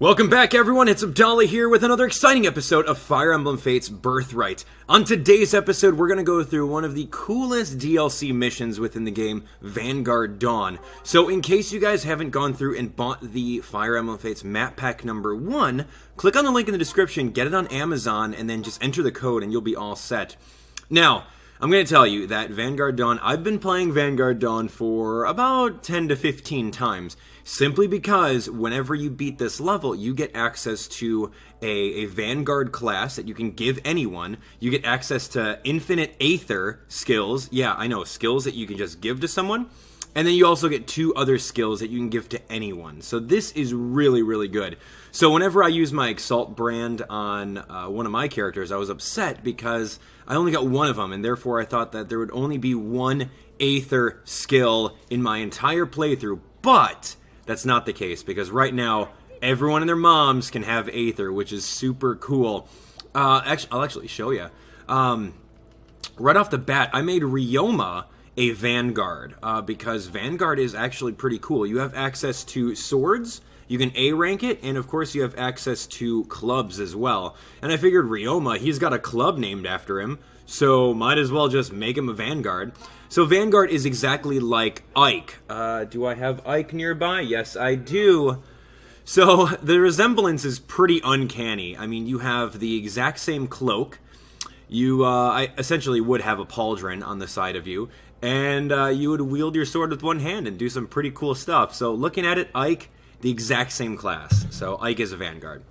Welcome back, everyone. It's Abdallah here with another exciting episode of Fire Emblem Fates Birthright. On today's episode, we're going to go through one of the coolest DLC missions within the game, Vanguard Dawn. So, in case you guys haven't gone through and bought the Fire Emblem Fates map pack number one, click on the link in the description, get it on Amazon, and then just enter the code and you'll be all set. Now, I'm going to tell you that Vanguard Dawn, I've been playing Vanguard Dawn for about 10 to 15 times, simply because whenever you beat this level, you get access to a, a Vanguard class that you can give anyone. You get access to infinite Aether skills. Yeah, I know, skills that you can just give to someone. And then you also get two other skills that you can give to anyone. So this is really, really good. So whenever I use my Exalt brand on uh, one of my characters, I was upset because I only got one of them, and therefore I thought that there would only be one Aether skill in my entire playthrough. But that's not the case because right now everyone and their moms can have Aether, which is super cool. Uh, actually, I'll actually show you. Um, right off the bat, I made Ryoma a Vanguard uh, because Vanguard is actually pretty cool. You have access to swords, you can A rank it, and of course you have access to clubs as well. And I figured Ryoma, he's got a club named after him, so might as well just make him a Vanguard. So Vanguard is exactly like Ike. Uh, do I have Ike nearby? Yes, I do. So the resemblance is pretty uncanny. I mean, you have the exact same cloak. You, uh, I essentially would have a pauldron on the side of you, and uh, you would wield your sword with one hand and do some pretty cool stuff. So looking at it, Ike, the exact same class. So Ike is a Vanguard.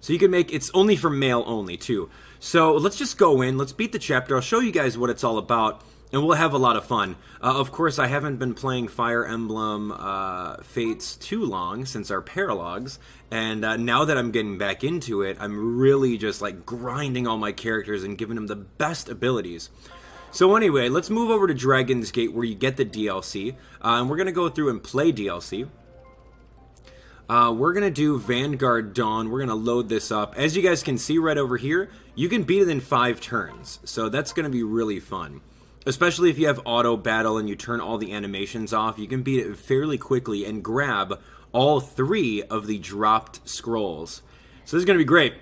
So you can make it's only for male only too. So let's just go in. Let's beat the chapter. I'll show you guys what it's all about, and we'll have a lot of fun. Uh, of course, I haven't been playing Fire Emblem uh, Fates too long since our paralogs, and uh, now that I'm getting back into it, I'm really just like grinding all my characters and giving them the best abilities. So anyway, let's move over to Dragon's Gate where you get the DLC, uh, and we're to go through and play DLC. Uh, we're going to do Vanguard Dawn. We're going to load this up. As you guys can see right over here, you can beat it in five turns. So that's going to be really fun. Especially if you have auto battle and you turn all the animations off, you can beat it fairly quickly and grab all three of the dropped scrolls. So this is going to be great.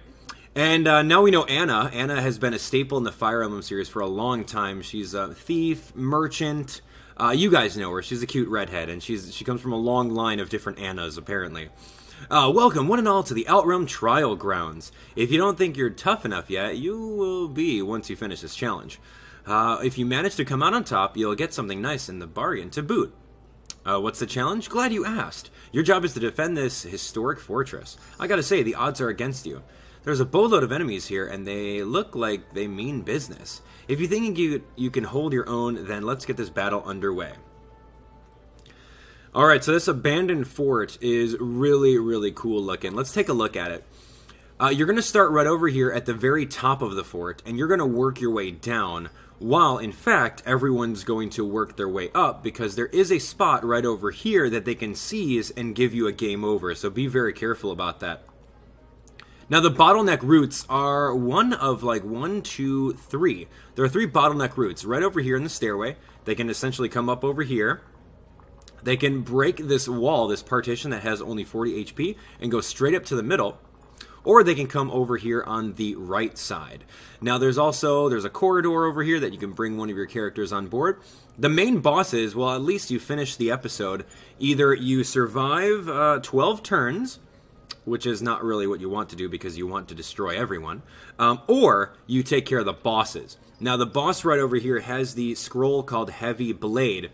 And uh, now we know Anna. Anna has been a staple in the Fire Emblem series for a long time. She's a thief, merchant. Uh, you guys know her. She's a cute redhead, and she's she comes from a long line of different Annas, apparently. Uh, welcome, one and all, to the Outrealm Trial Grounds. If you don't think you're tough enough yet, you will be once you finish this challenge. Uh, if you manage to come out on top, you'll get something nice in the bargain to boot. Uh, what's the challenge? Glad you asked. Your job is to defend this historic fortress. I gotta say, the odds are against you. There's a boatload of enemies here, and they look like they mean business. If you think you, you can hold your own, then let's get this battle underway. Alright, so this abandoned fort is really, really cool looking. Let's take a look at it. Uh, you're going to start right over here at the very top of the fort, and you're going to work your way down, while in fact everyone's going to work their way up because there is a spot right over here that they can seize and give you a game over, so be very careful about that. Now the bottleneck routes are one of like one, two, three. There are three bottleneck routes right over here in the stairway. They can essentially come up over here. They can break this wall, this partition that has only 40 HP, and go straight up to the middle. Or they can come over here on the right side. Now there's also there's a corridor over here that you can bring one of your characters on board. The main bosses, well, at least you finish the episode. Either you survive uh, 12 turns, which is not really what you want to do because you want to destroy everyone, um, or you take care of the bosses. Now, the boss right over here has the scroll called Heavy Blade.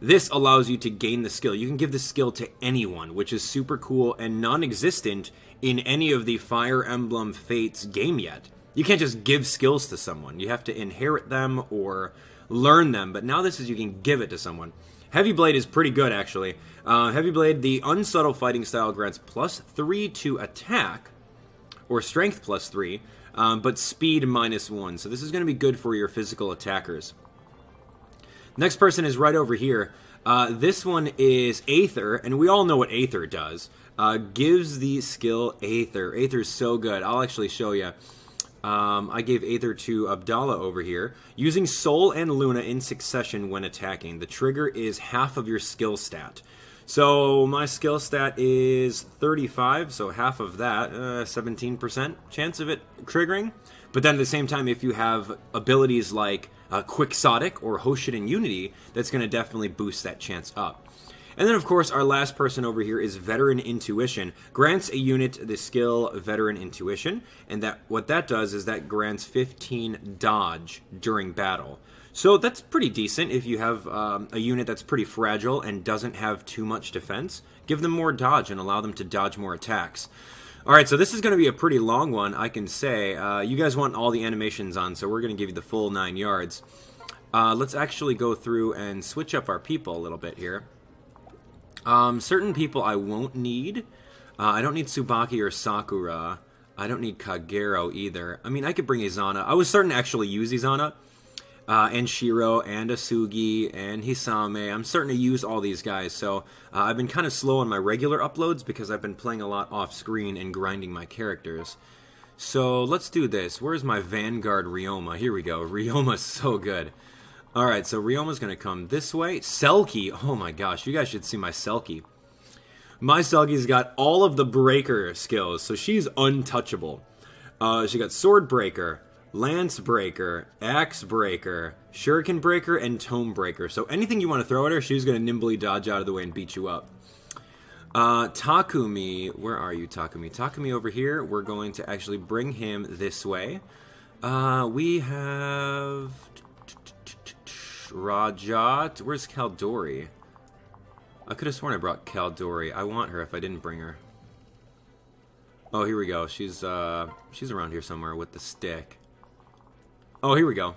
This allows you to gain the skill. You can give the skill to anyone, which is super cool and non existent in any of the Fire Emblem Fates game yet. You can't just give skills to someone, you have to inherit them or learn them, but now this is you can give it to someone. Heavy Blade is pretty good, actually. Uh, Heavy Blade, the unsubtle fighting style, grants plus 3 to attack, or strength plus 3, um, but speed minus 1. So this is going to be good for your physical attackers. Next person is right over here. Uh, this one is Aether, and we all know what Aether does. Uh, gives the skill Aether. Aether is so good. I'll actually show you. Um, I gave Aether to Abdallah over here. Using Sol and Luna in succession when attacking. The trigger is half of your skill stat. So my skill stat is 35, so half of that, uh, 17% chance of it triggering. But then at the same time, if you have abilities like uh, Quixotic or Hoshidan Unity, that's going to definitely boost that chance up. And then, of course, our last person over here is Veteran Intuition. Grants a unit the skill Veteran Intuition, and that what that does is that grants 15 dodge during battle. So that's pretty decent if you have um, a unit that's pretty fragile and doesn't have too much defense. Give them more dodge and allow them to dodge more attacks. All right, so this is going to be a pretty long one, I can say. Uh, you guys want all the animations on, so we're going to give you the full nine yards. Uh, let's actually go through and switch up our people a little bit here. Um, certain people I won't need. Uh, I don't need Tsubaki or Sakura. I don't need Kagero either. I mean, I could bring Izana. I was starting to actually use Izana. Uh, and Shiro, and Asugi, and Hisame. I'm starting to use all these guys, so uh, I've been kind of slow on my regular uploads because I've been playing a lot off screen and grinding my characters. So let's do this. Where's my Vanguard Ryoma? Here we go. Ryoma's so good. Alright, so Ryoma's going to come this way. Selkie. Oh my gosh, you guys should see my Selkie. My Selkie's got all of the breaker skills, so she's untouchable. Uh, she got Sword Breaker, Lance Breaker, Axe Breaker, Shuriken Breaker, and Tome Breaker. So anything you want to throw at her, she's going to nimbly dodge out of the way and beat you up. Uh, Takumi, where are you, Takumi? Takumi over here. We're going to actually bring him this way. Uh, we have Rhajat. Where's Caeldori? I could have sworn I brought Caeldori. I want her if I didn't bring her. Oh, here we go. She's uh, she's around here somewhere with the stick. Oh, here we go.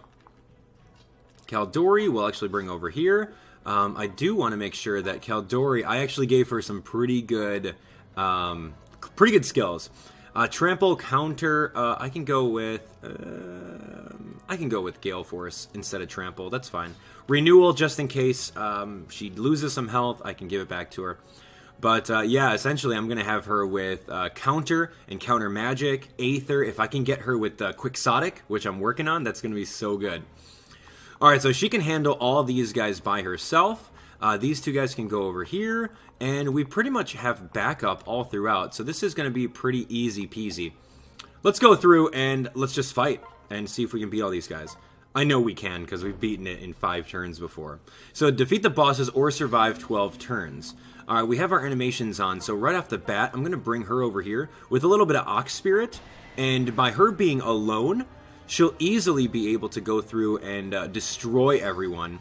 Caeldori we'll actually bring over here. Um, I do want to make sure that Caeldori, I actually gave her some pretty good, um, pretty good skills. Uh, trample, counter, uh, I can go with, uh, I can go with Gale Force instead of trample. That's fine. Renewal, just in case um, she loses some health, I can give it back to her. But uh, yeah, essentially, I'm to have her with uh, counter and counter magic, Aether. If I can get her with uh, Quixotic, which I'm working on, that's to be so good. All right, so she can handle all these guys by herself. Uh, these two guys can go over here, and we pretty much have backup all throughout. So this is going to be pretty easy peasy. Let's go through and let's just fight and see if we can beat all these guys. I know we can because we've beaten it in five turns before. So defeat the bosses or survive 12 turns. All right, we have our animations on. So right off the bat, I'm going to bring her over here with a little bit of Ox Spirit. And by her being alone, she'll easily be able to go through and uh, destroy everyone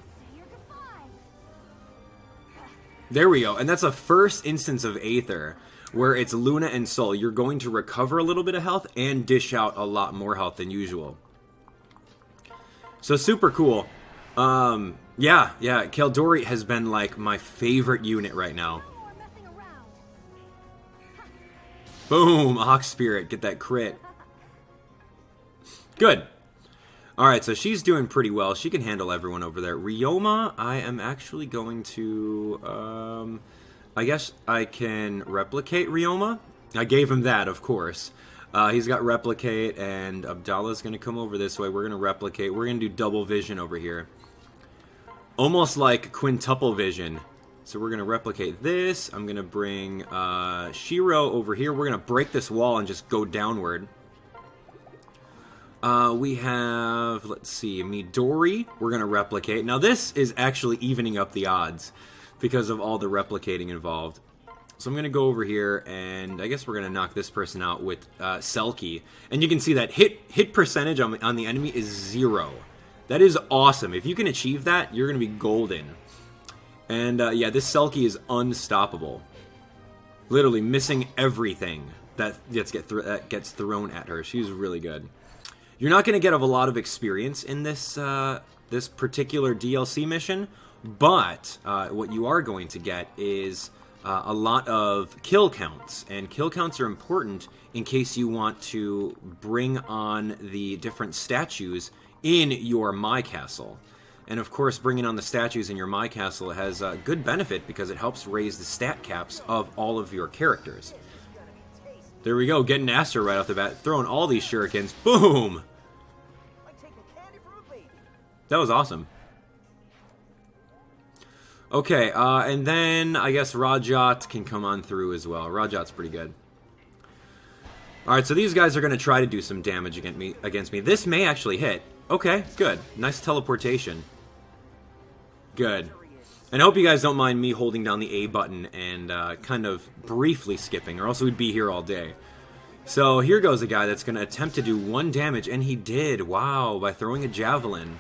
there we go. And that's a first instance of Aether where it's Luna and Sol. You're going to recover a little bit of health and dish out a lot more health than usual. So super cool. Um, yeah, yeah, Caeldori has been like my favorite unit right now. Boom, Ox Spirit, get that crit. Good. Alright, so she's doing pretty well. She can handle everyone over there. Ryoma, I am actually going to... Um, I guess I can replicate Ryoma. I gave him that, of course. Uh, he's got replicate, and Abdallah's going to come over this way. We're going to replicate. We're going to do double vision over here. Almost like quintuple vision. So we're going to replicate this. I'm going to bring uh, Shiro over here. We're going to break this wall and just go downward. Uh, we have, let's see, Midori. We're going to replicate. Now, this is actually evening up the odds because of all the replicating involved. So I'm going to go over here, and I guess we're going to knock this person out with uh, Selkie. And you can see that hit hit percentage on, on the enemy is zero. That is awesome. If you can achieve that, you're going to be golden. And uh, yeah, this Selkie is unstoppable. Literally missing everything that gets, get th that gets thrown at her. She's really good. You're not going to get a lot of experience in this uh, this particular DLC mission, but uh, what you are going to get is uh, a lot of kill counts, and kill counts are important in case you want to bring on the different statues in your My Castle. And of course, bringing on the statues in your My Castle has a good benefit because it helps raise the stat caps of all of your characters. There we go, getting Astra right off the bat, throwing all these shurikens. Boom! That was awesome. Okay, uh, and then I guess Rhajat can come on through as well. Rhajat's pretty good. Alright, so these guys are going to try to do some damage against me, against me. This may actually hit. Okay, good. Nice teleportation. Good. And I hope you guys don't mind me holding down the A button and uh, kind of briefly skipping, or else we'd be here all day. So here goes a guy that's going to attempt to do one damage, and he did. Wow, by throwing a javelin.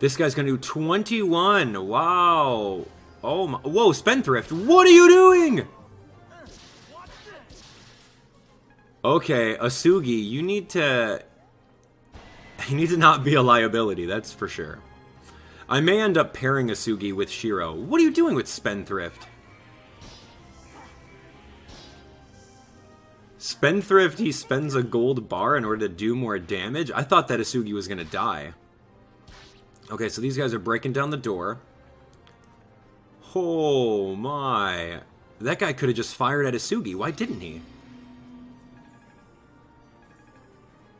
This guy's going to do 21. Wow. Oh my. Whoa, Spendthrift. What are you doing? Okay, Asugi, you need to... You need to not be a liability, that's for sure. I may end up pairing Asugi with Shiro. What are you doing with Spendthrift? Spendthrift, he spends a gold bar in order to do more damage? I thought that Asugi was going to die. Okay, so these guys are breaking down the door. Oh my. That guy could have just fired at Asugi. Why didn't he?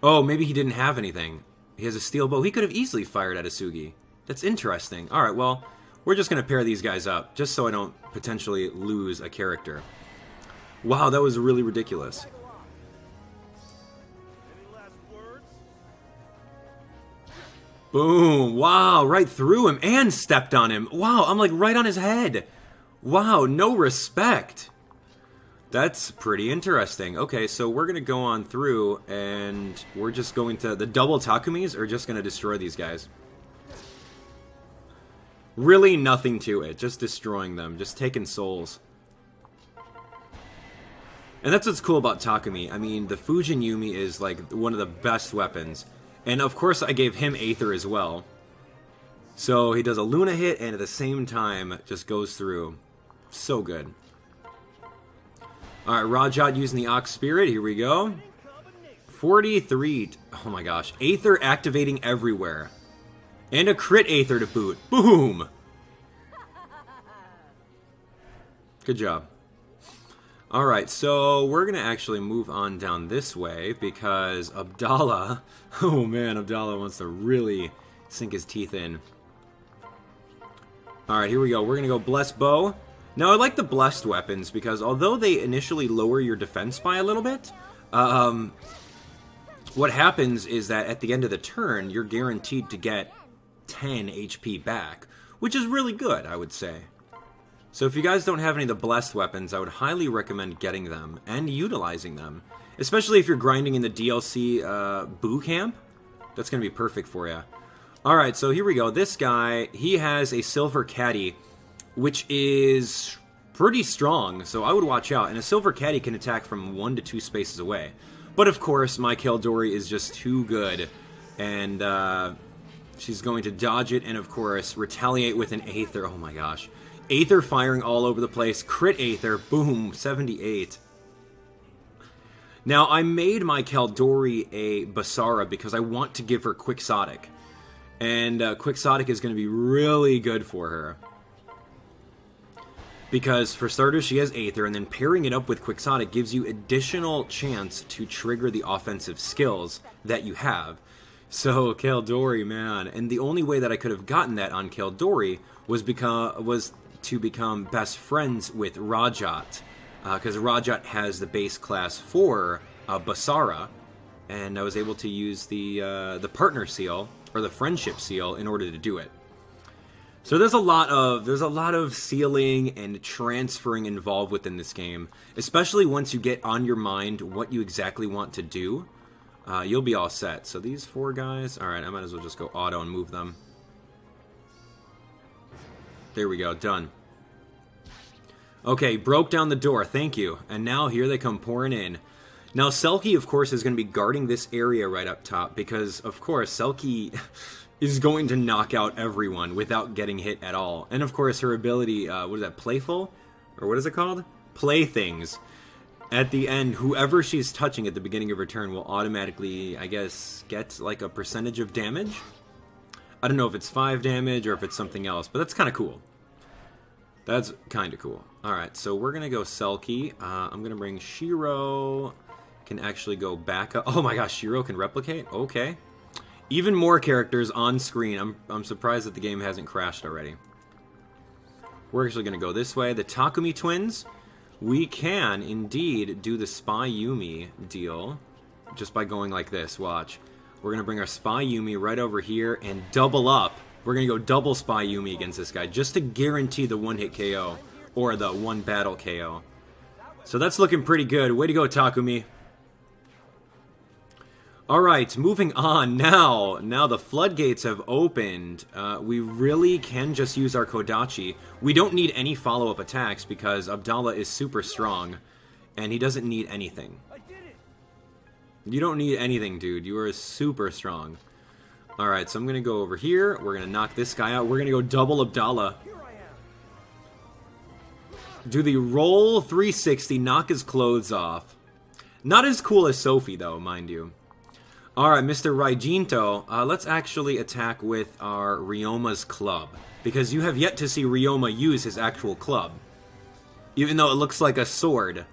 Oh, maybe he didn't have anything. He has a steel bow. He could have easily fired at Asugi. That's interesting. Alright, well, we're just going to pair these guys up, just so I don't potentially lose a character. Wow, that was really ridiculous. Boom. Wow, right through him and stepped on him. Wow, I'm like right on his head. Wow, no respect. That's pretty interesting. Okay, so we're going to go on through and we're just going to... The double Takumis are just going to destroy these guys. Really nothing to it. Just destroying them. Just taking souls. And that's what's cool about Takumi. I mean, the Fujin Yumi is like one of the best weapons. And of course I gave him Aether as well. So he does a Luna hit and at the same time just goes through. So good. Alright, Rhajat using the Ox Spirit. Here we go. 43. Oh my gosh. Aether activating everywhere. And a crit Aether to boot. Boom! Good job. Alright, so we're going to actually move on down this way because Abdallah, oh man, Abdallah wants to really sink his teeth in. Alright, here we go. We're going to go Blessed Bow. Now, I like the Blessed weapons because although they initially lower your defense by a little bit, um, what happens is that at the end of the turn, you're guaranteed to get 10 HP back, which is really good, I would say. So if you guys don't have any of the blessed weapons, I would highly recommend getting them and utilizing them. Especially if you're grinding in the DLC uh, Boo Camp. That's going to be perfect for you. Alright, so here we go. This guy, he has a Silver Caddy, which is pretty strong, so I would watch out. And a Silver Caddy can attack from one to two spaces away. But of course, my Caeldori is just too good. And, uh, She's going to dodge it and, of course, retaliate with an Aether. Oh my gosh. Aether firing all over the place. Crit Aether. Boom. 78. Now, I made my Caeldori a Basara because I want to give her Quixotic. And uh, Quixotic is going to be really good for her. Because, for starters, she has Aether, and then pairing it up with Quixotic gives you additional chance to trigger the offensive skills that you have. So Caeldori, man, and the only way that I could have gotten that on Caeldori was was to become best friends with Rhajat, because uh, Rhajat has the base class for uh, Basara, and I was able to use the uh, the partner seal or the friendship seal in order to do it. So there's a lot of there's a lot of sealing and transferring involved within this game, especially once you get on your mind what you exactly want to do uh, you'll be all set. So these four guys, all right, I might as well just go auto and move them. There we go, done. Okay, broke down the door, thank you. And now here they come pouring in. Now Selkie, of course, is going to be guarding this area right up top because, of course, Selkie is going to knock out everyone without getting hit at all. And, of course, her ability, uh, what is that, Playful? Or what is it called? Playthings at the end, whoever she's touching at the beginning of her turn will automatically, I guess, get like a percentage of damage. I don't know if it's 5 damage or if it's something else, but that's kind of cool. That's kind of cool. Alright, so we're going to go Selkie. Uh, I'm going to bring Shiro. Can actually go back up. Oh my gosh, Shiro can replicate? Okay. Even more characters on screen. I'm, I'm surprised that the game hasn't crashed already. We're actually going to go this way. The Takumi twins, we can indeed do the Spy Yumi deal just by going like this. Watch. We're going to bring our Spy Yumi right over here and double up. We're going to go double Spy Yumi against this guy just to guarantee the one-hit KO or the one battle KO. So that's looking pretty good. Way to go, Takumi. All right, moving on now. Now the floodgates have opened. Uh, we really can just use our Kodachi. We don't need any follow-up attacks because Abdallah is super strong, and he doesn't need anything. You don't need anything, dude. You are super strong. All right, so I'm going to go over here. We're going to knock this guy out. We're going to go double Abdallah. Do the roll 360, knock his clothes off. Not as cool as Sophie, though, mind you. Alright, Mr. Raijinto, uh, let's actually attack with our Ryoma's club. Because you have yet to see Ryoma use his actual club. Even though it looks like a sword.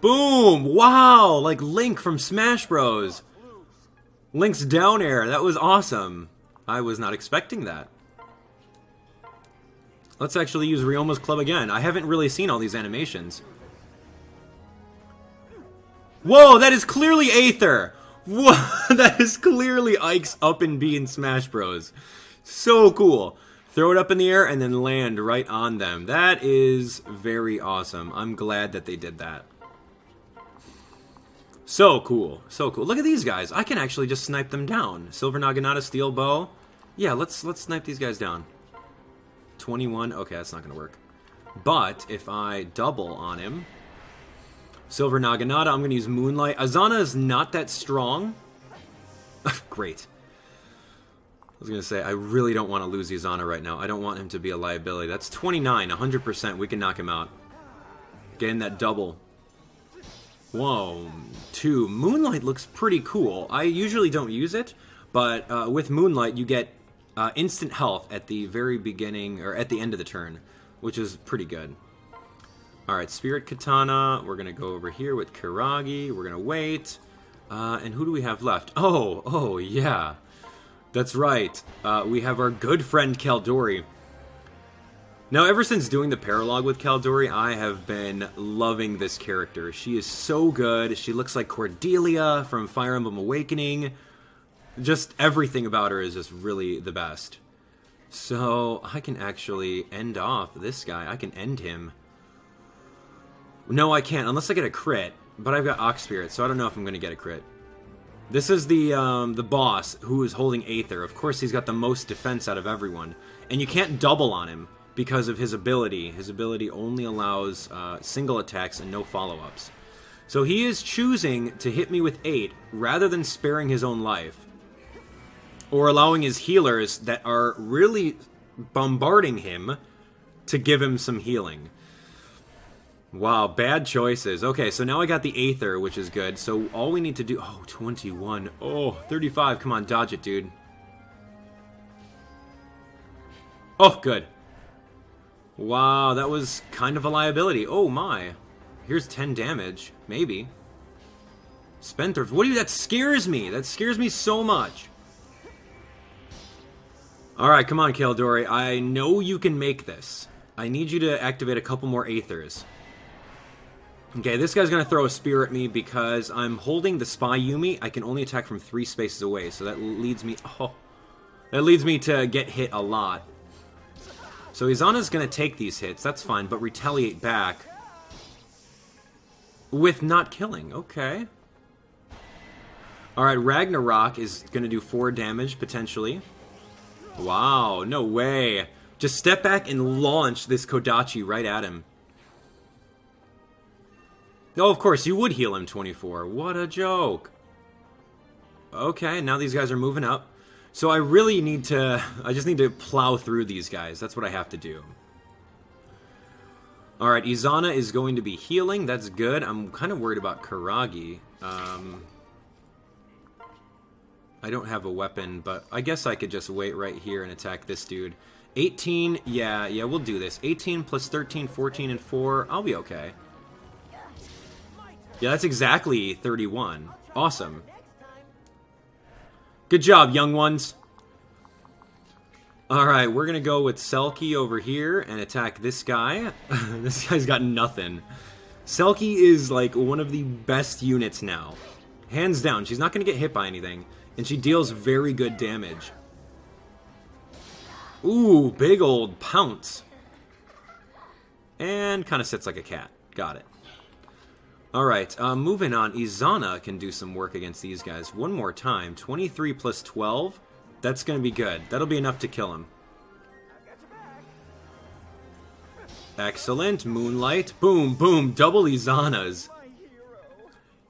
Boom! Wow! Like Link from Smash Bros. Link's down air. That was awesome. I was not expecting that. Let's actually use Ryoma's club again. I haven't really seen all these animations. Whoa, that is clearly Aether! What? that is clearly Ike's up and B in Smash Bros. So cool. Throw it up in the air and then land right on them. That is very awesome. I'm glad that they did that. So cool. So cool. Look at these guys. I can actually just snipe them down. Silver Naginata, Steel Bow. Yeah, let's let's snipe these guys down. 21. Okay, that's not going to work. But if I double on him, Silver Naginata, I'm going to use Moonlight. Izana is not that strong. Great. I was going to say, I really don't want to lose Izana right now. I don't want him to be a liability. That's 29, 100%. We can knock him out. Getting that double. Whoa, two. Moonlight looks pretty cool. I usually don't use it, but uh, with Moonlight, you get uh, instant health at the very beginning, or at the end of the turn, which is pretty good. Alright, Spirit Katana. We're going to go over here with Kiragi. We're going to wait. Uh, and who do we have left? Oh, oh, yeah. That's right. Uh, we have our good friend Caeldori. Now, ever since doing the paralogue with Caeldori, I have been loving this character. She is so good. She looks like Cordelia from Fire Emblem Awakening. Just everything about her is just really the best. So, I can actually end off this guy. I can end him no, I can't, unless I get a crit. But I've got Ox Spirit, so I don't know if I'm going to get a crit. This is the um, the boss who is holding Aether. Of course, he's got the most defense out of everyone. And you can't double on him because of his ability. His ability only allows uh, single attacks and no follow-ups. So he is choosing to hit me with 8 rather than sparing his own life. Or allowing his healers that are really bombarding him to give him some healing. Wow, bad choices. Okay, so now I got the Aether, which is good. So all we need to do... Oh, 21. Oh, 35. Come on, dodge it, dude. Oh, good. Wow, that was kind of a liability. Oh, my. Here's 10 damage. Maybe. Spendthrift. What do you... That scares me. That scares me so much. Alright, come on, Caeldori. I know you can make this. I need you to activate a couple more Aethers. Okay, this guy's going to throw a spear at me because I'm holding the Spy Yumi. I can only attack from three spaces away, so that leads me... Oh, that leads me to get hit a lot. So Izana's going to take these hits, that's fine, but retaliate back with not killing. Okay. Alright, Ragnarok is going to do 4 damage, potentially. Wow, no way. Just step back and launch this Kodachi right at him. Oh, of course, you would heal him 24. What a joke. Okay, now these guys are moving up. So I really need to... I just need to plow through these guys. That's what I have to do. Alright, Izana is going to be healing. That's good. I'm kind of worried about Kiragi. Um, I don't have a weapon, but I guess I could just wait right here and attack this dude. 18, yeah, yeah, we'll do this. 18 plus 13, 14, and 4. I'll be okay. Yeah, that's exactly 31. Awesome. Good job, young ones. Alright, we're gonna go with Selkie over here and attack this guy. this guy's got nothing. Selkie is like one of the best units now. Hands down, she's not gonna get hit by anything. And she deals very good damage. Ooh, big old pounce. And kind of sits like a cat. Got it. Alright, uh, moving on. Izana can do some work against these guys. One more time. 23 plus 12. That's going to be good. That'll be enough to kill him. Excellent. Moonlight. Boom, boom. Double Izanas.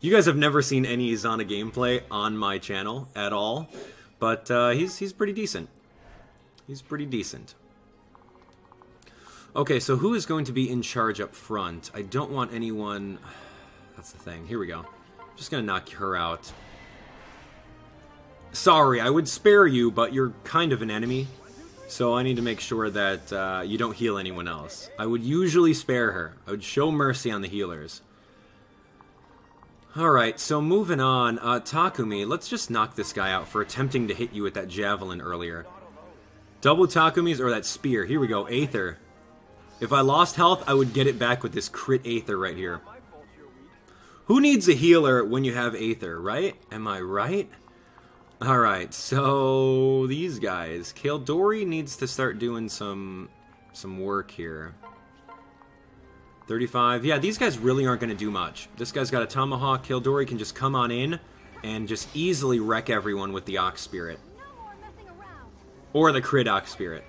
You guys have never seen any Izana gameplay on my channel at all. But uh, he's, he's pretty decent. He's pretty decent. Okay, so who is going to be in charge up front? I don't want anyone... That's the thing. Here we go. just gonna knock her out. Sorry, I would spare you, but you're kind of an enemy. So I need to make sure that uh, you don't heal anyone else. I would usually spare her. I would show mercy on the healers. Alright, so moving on. Uh, Takumi, let's just knock this guy out for attempting to hit you with that javelin earlier. Double Takumis or that spear. Here we go. Aether. If I lost health, I would get it back with this crit Aether right here. Who needs a healer when you have Aether, right? Am I right? Alright, so these guys. Caeldori needs to start doing some some work here. 35. Yeah, these guys really aren't going to do much. This guy's got a Tomahawk. Caeldori can just come on in and just easily wreck everyone with the Ox Spirit. Or the Crit Ox Spirit.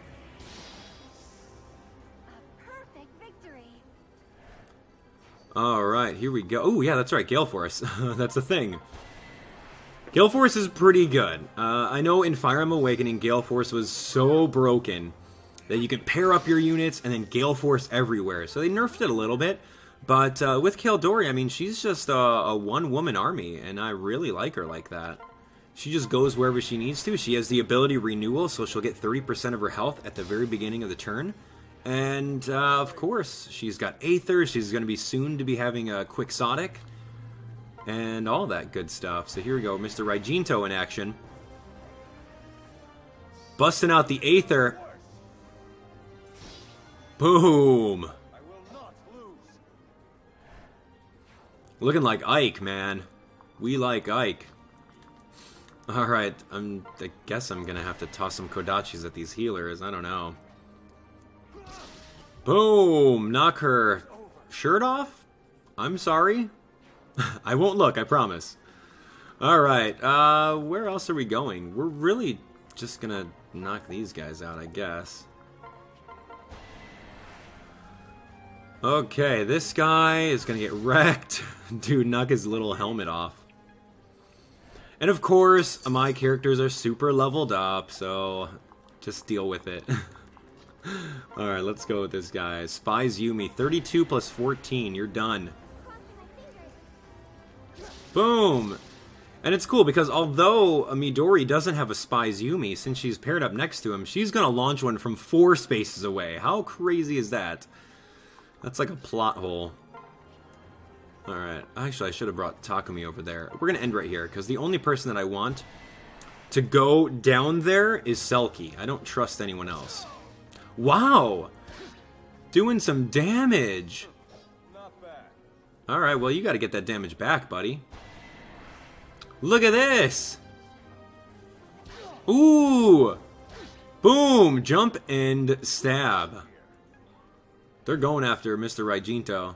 Alright, here we go. Oh, yeah, that's right, Gale Force. that's the thing. Gale Force is pretty good. Uh, I know in Fire Emblem Awakening, Gale Force was so broken that you could pair up your units and then Gale Force everywhere. So they nerfed it a little bit. But uh, with Caeldori, I mean, she's just a, a one-woman army, and I really like her like that. She just goes wherever she needs to. She has the ability renewal, so she'll get 30% of her health at the very beginning of the turn. And uh, of course, she's got Aether. She's going to be soon to be having a Quixotic. And all that good stuff. So here we go, Mr. Raijinto in action. Busting out the Aether. Boom! Looking like Ike, man. We like Ike. Alright, I guess I'm gonna have to toss some Kodachis at these healers. I don't know. Boom! Knock her shirt off? I'm sorry. I won't look, I promise. Alright, uh, where else are we going? We're really just gonna knock these guys out, I guess. Okay, this guy is gonna get wrecked. Dude, knock his little helmet off. And of course, my characters are super leveled up, so just deal with it. Alright, let's go with this guy. Spies Yumi. 32 plus 14. You're done. Boom! And it's cool because although Midori doesn't have a Spies Yumi, since she's paired up next to him, she's going to launch one from four spaces away. How crazy is that? That's like a plot hole. Alright, actually I should have brought Takumi over there. We're going to end right here, because the only person that I want to go down there is Selkie. I don't trust anyone else. Wow! Doing some damage! Alright, well you gotta get that damage back, buddy. Look at this! Ooh! Boom! Jump and stab. They're going after Mr. Raijinto.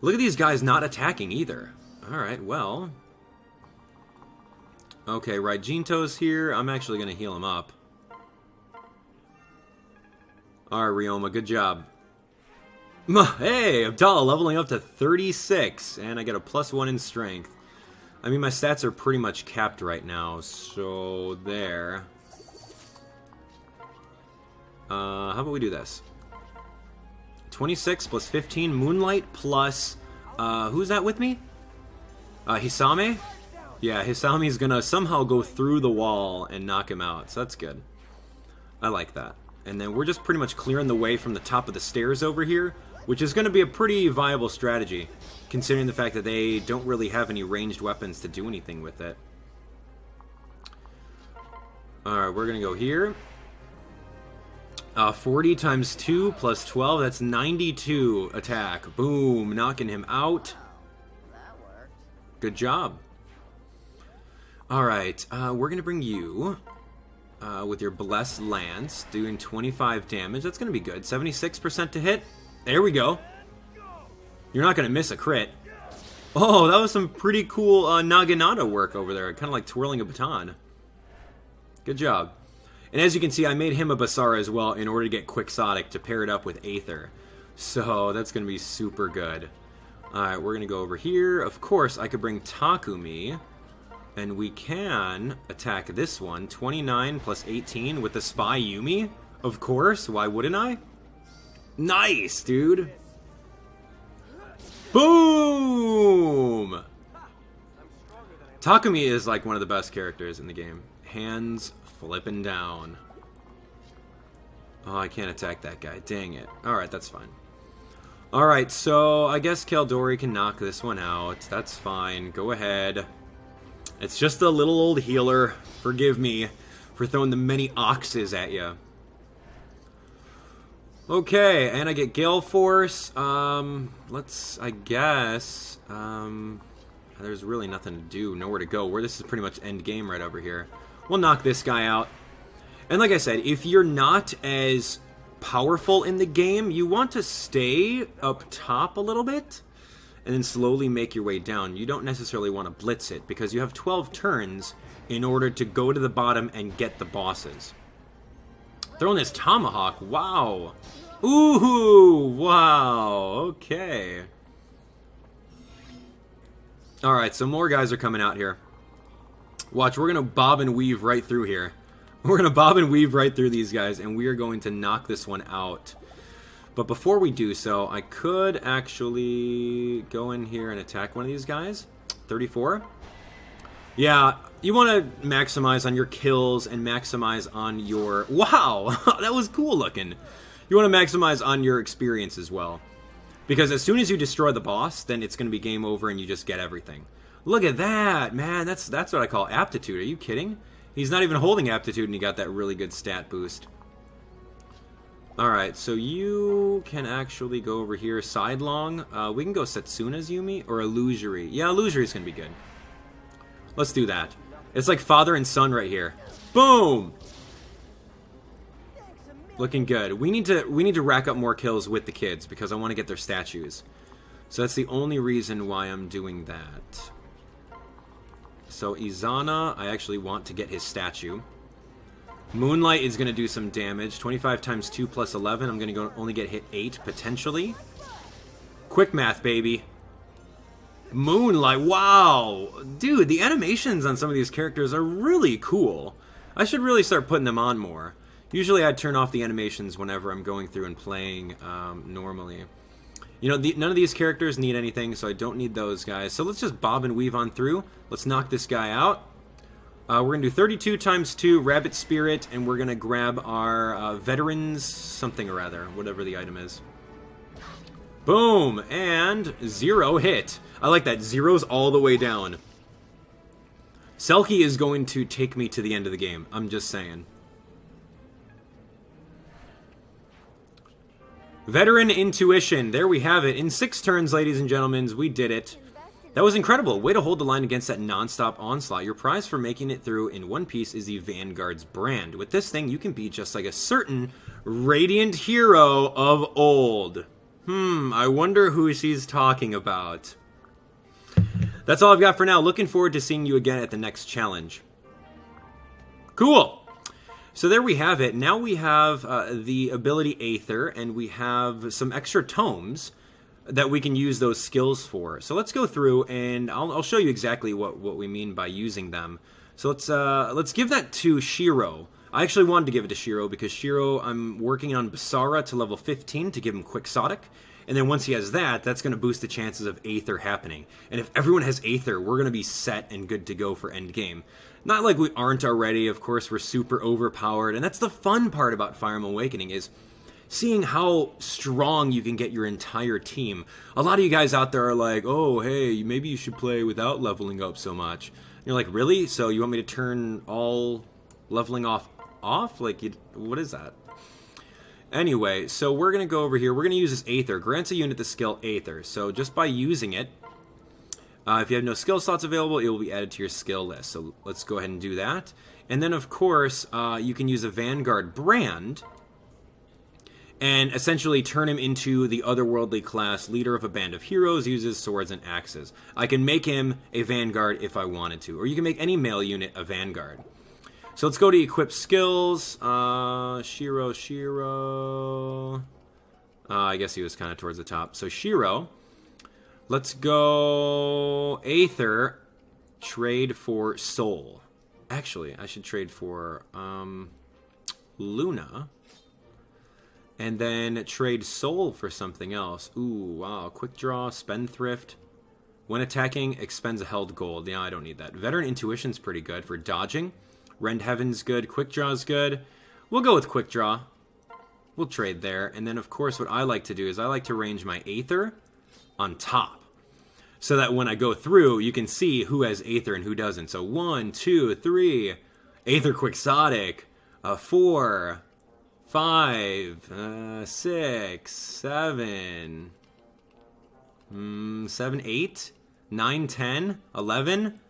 Look at these guys not attacking either. Alright, well... Okay, Raijinto's here. I'm actually going to heal him up. Alright, Ryoma, good job. Hey, Abdallah leveling up to 36, and I get a plus one in strength. I mean, my stats are pretty much capped right now, so there. Uh, how about we do this? 26 plus 15, Moonlight plus, uh, who's that with me? Uh, Hisame? Yeah, Hisame's gonna somehow go through the wall and knock him out, so that's good. I like that. And then we're just pretty much clearing the way from the top of the stairs over here, which is going to be a pretty viable strategy, considering the fact that they don't really have any ranged weapons to do anything with it. Alright, we're gonna go here. Uh, 40 times 2 plus 12, that's 92 attack. Boom, knocking him out. Good job. Alright, uh, we're gonna bring you uh, with your Blessed Lance, doing 25 damage. That's gonna be good. 76% to hit. There we go. You're not gonna miss a crit. Oh, that was some pretty cool uh, Naginata work over there. Kind of like twirling a baton. Good job. And as you can see, I made him a Basara as well in order to get Quixotic to pair it up with Aether. So that's going to be super good. Alright, we're going to go over here. Of course, I could bring Takumi. And we can attack this one. 29 plus 18 with the Spy Yumi. Of course, why wouldn't I? Nice, dude. Boom! Takumi is like one of the best characters in the game. Hands flipping down. Oh, I can't attack that guy. Dang it. Alright, that's fine. Alright, so I guess Caeldori can knock this one out. That's fine. Go ahead. It's just a little old healer. Forgive me for throwing the many oxes at you. Okay, and I get Gale Force. Um, let's, I guess, um, there's really nothing to do, nowhere to go. Where this is pretty much end game right over here. We'll knock this guy out. And like I said, if you're not as powerful in the game, you want to stay up top a little bit and then slowly make your way down. You don't necessarily want to blitz it because you have 12 turns in order to go to the bottom and get the bosses. Throwing this tomahawk, wow. Ooh, wow, okay. Alright, so more guys are coming out here. Watch, we're going to bob and weave right through here. We're going to bob and weave right through these guys, and we are going to knock this one out. But before we do so, I could actually go in here and attack one of these guys. 34. Yeah, you want to maximize on your kills and maximize on your... Wow, that was cool looking. You want to maximize on your experience as well. Because as soon as you destroy the boss, then it's going to be game over and you just get everything. Look at that, man. That's that's what I call aptitude. Are you kidding? He's not even holding aptitude and he got that really good stat boost. Alright, so you can actually go over here sidelong. Uh, we can go Setsuna's Yumi or Illusory. Yeah, Illusory's to be good. Let's do that. It's like father and son right here. Boom! Looking good. We need to we need to rack up more kills with the kids because I want to get their statues. So that's the only reason why I'm doing that. So Izana, I actually want to get his statue. Moonlight is going to do some damage. 25 times 2 plus 11. I'm going to go only get hit 8, potentially. Quick math, baby. Moonlight, wow! Dude, the animations on some of these characters are really cool. I should really start putting them on more. Usually I turn off the animations whenever I'm going through and playing um, normally. You know, the, none of these characters need anything, so I don't need those guys. So let's just bob and weave on through. Let's knock this guy out. Uh, we're going to do 32 times 2, Rabbit Spirit, and we're going to grab our uh, Veterans something or other, whatever the item is. Boom! And zero hit. I like that. Zero's all the way down. Selkie is going to take me to the end of the game. I'm just saying. Veteran Intuition. There we have it. In six turns, ladies and gentlemen, we did it. That was incredible. Way to hold the line against that non-stop onslaught. Your prize for making it through in one piece is the Vanguard's brand. With this thing, you can be just like a certain radiant hero of old. Hmm, I wonder who she's talking about. That's all I've got for now. Looking forward to seeing you again at the next challenge. Cool. So there we have it. Now we have uh, the ability Aether, and we have some extra tomes that we can use those skills for. So let's go through, and I'll, I'll show you exactly what, what we mean by using them. So let's uh, let's give that to Shiro. I actually wanted to give it to Shiro because Shiro, I'm working on Basara to level 15 to give him Quixotic. And then once he has that, that's going to boost the chances of Aether happening. And if everyone has Aether, we're going to be set and good to go for endgame. Not like we aren't already, of course, we're super overpowered, and that's the fun part about Fire Emblem Awakening is seeing how strong you can get your entire team. A lot of you guys out there are like, oh, hey, maybe you should play without leveling up so much. And you're like, really? So you want me to turn all leveling off off? Like, you, what is that? Anyway, so we're going to go over here. We're going to use this Aether. Grants a unit the skill Aether. So just by using it, uh, if you have no skill slots available, it will be added to your skill list. So let's go ahead and do that. And then, of course, uh, you can use a Vanguard brand and essentially turn him into the otherworldly class leader of a band of heroes, uses swords and axes. I can make him a Vanguard if I wanted to, or you can make any male unit a Vanguard. So let's go to equip skills. Uh, Shiro, Shiro. Uh, I guess he was kind of towards the top. So Shiro. Let's go Aether. Trade for Sol. Actually, I should trade for um, Luna. And then trade Sol for something else. Ooh, wow. Quick Draw, Spendthrift. When attacking, expends a held gold. Yeah, I don't need that. Veteran Intuition's pretty good for dodging. Rend Heaven's good. Quick Draw's good. We'll go with Quick Draw. We'll trade there. And then, of course, what I like to do is I like to range my Aether on top. So that when I go through, you can see who has Aether and who doesn't. So one, two, three. Aether Quixotic. Uh, four, five, uh, six, seven, mm, seven, eight, nine, ten, eleven.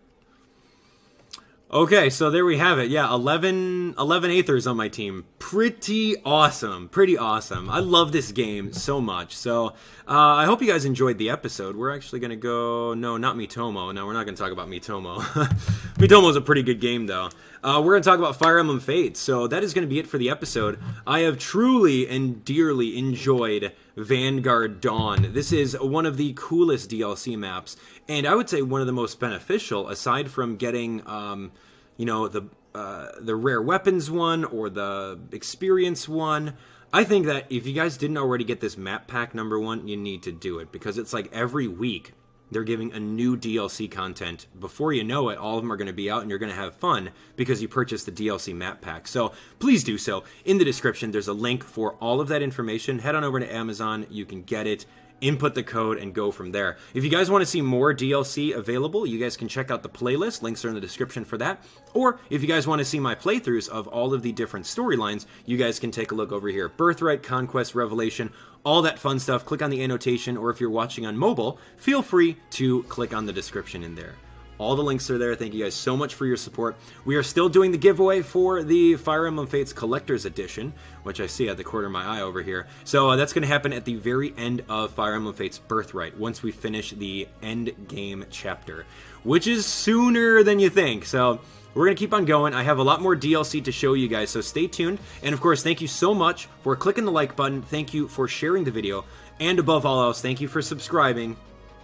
Okay, so there we have it. Yeah, 11, 11 Aethers on my team. Pretty awesome. Pretty awesome. I love this game so much. So uh, I hope you guys enjoyed the episode. We're actually going to go... No, not Miitomo. No, we're not going to talk about Miitomo. Miitomo's a pretty good game, though. Uh, we're going to talk about Fire Emblem Fates. So that is going to be it for the episode. I have truly and dearly enjoyed Vanguard Dawn. This is one of the coolest DLC maps, and I would say one of the most beneficial, aside from getting, um, you know, the uh, the rare weapons one or the experience one. I think that if you guys didn't already get this map pack number one, you need to do it because it's like every week they're giving a new DLC content. Before you know it, all of them are going to be out and you're going to have fun because you purchased the DLC map pack. So please do so. In the description, there's a link for all of that information. Head on over to Amazon. You can get it input the code and go from there. If you guys want to see more DLC available, you guys can check out the playlist. Links are in the description for that. Or if you guys want to see my playthroughs of all of the different storylines, you guys can take a look over here. Birthright, Conquest, Revelation, all that fun stuff. Click on the annotation, or if you're watching on mobile, feel free to click on the description in there. All the links are there. Thank you guys so much for your support. We are still doing the giveaway for the Fire Emblem Fates Collector's Edition, which I see at the corner of my eye over here. So uh, that's going to happen at the very end of Fire Emblem Fates Birthright, once we finish the end game chapter, which is sooner than you think. So we're going to keep on going. I have a lot more DLC to show you guys, so stay tuned. And of course, thank you so much for clicking the like button. Thank you for sharing the video. And above all else, thank you for subscribing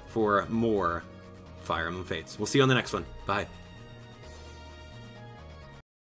for more Fire Emblem Fates. We'll see you on the next one. Bye.